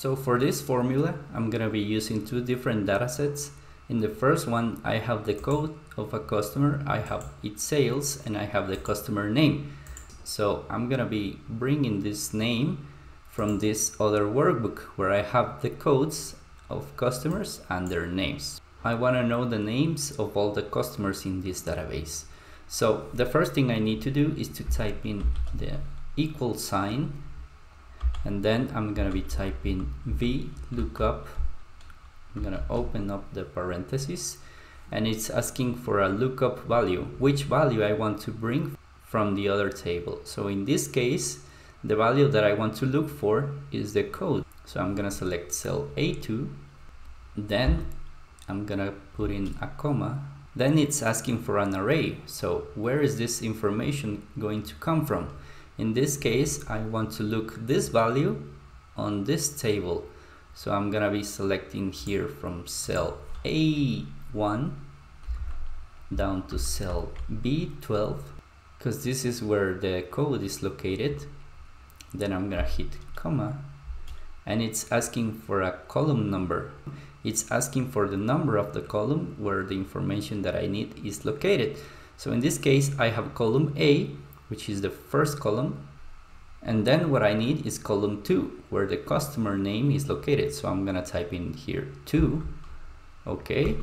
So for this formula, I'm gonna be using two different data sets. In the first one, I have the code of a customer, I have its sales, and I have the customer name. So I'm gonna be bringing this name from this other workbook where I have the codes of customers and their names. I wanna know the names of all the customers in this database. So the first thing I need to do is to type in the equal sign and then I'm gonna be typing v lookup I'm gonna open up the parentheses. And it's asking for a lookup value which value I want to bring from the other table. So in this case the value that I want to look for is the code. So I'm gonna select cell A2 then I'm gonna put in a comma. Then it's asking for an array. So where is this information going to come from in this case, I want to look this value on this table. So I'm gonna be selecting here from cell A1 down to cell B12 because this is where the code is located. Then I'm gonna hit comma and it's asking for a column number. It's asking for the number of the column where the information that I need is located. So in this case, I have column A which is the first column. And then what I need is column 2, where the customer name is located. So I'm gonna type in here 2, okay.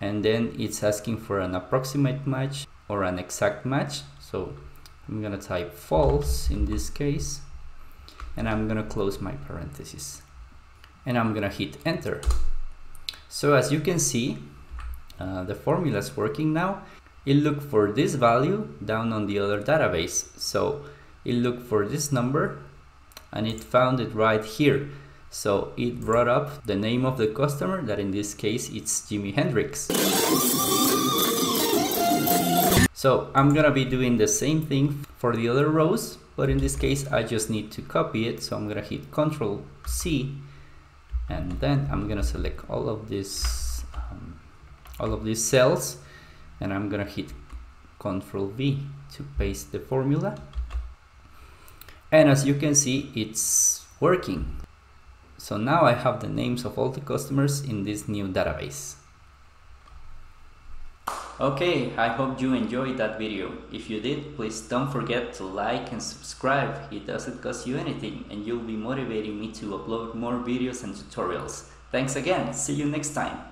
And then it's asking for an approximate match or an exact match. So I'm gonna type false in this case. And I'm gonna close my parentheses. And I'm gonna hit enter. So as you can see, uh, the formula is working now it looked for this value down on the other database. So it looked for this number and it found it right here. So it brought up the name of the customer that in this case it's Jimi Hendrix. So I'm gonna be doing the same thing for the other rows, but in this case I just need to copy it. So I'm gonna hit Control C and then I'm gonna select all of this, um, all of these cells and I'm gonna hit Ctrl V to paste the formula and as you can see it's working so now I have the names of all the customers in this new database Okay, I hope you enjoyed that video. If you did, please don't forget to like and subscribe. It doesn't cost you anything and you'll be motivating me to upload more videos and tutorials. Thanks again, see you next time.